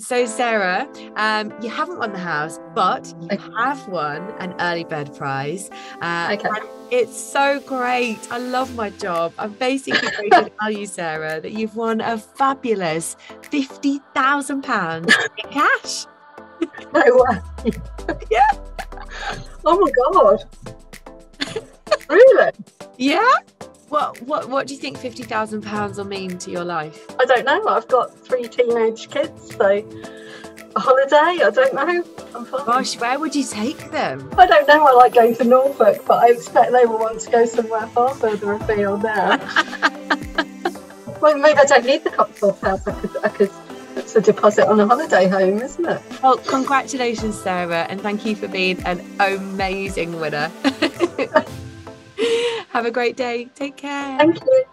So, Sarah, um, you haven't won the house, but you Okay. have won an early bird prize. Uh, Okay. it's so great. I love my job. I'm basically going to tell you, Sarah, that you've won a fabulous £50,000 in cash. No way. Yeah. Oh my god. really? Yeah? What, what, what do you think £50,000 will mean to your life? I don't know. I've got three teenage kids, so a holiday. I don't know. I'm fine. Gosh, where would you take them? I don't know. I like going to Norfolk, but I expect they will want to go somewhere far further afield now. well, maybe I don't need the Cotswold house. I could, I could. It's a deposit on a holiday home, isn't it? Well, congratulations, Sarah, and thank you for being an amazing winner. Have a great day. Take care. Thank you.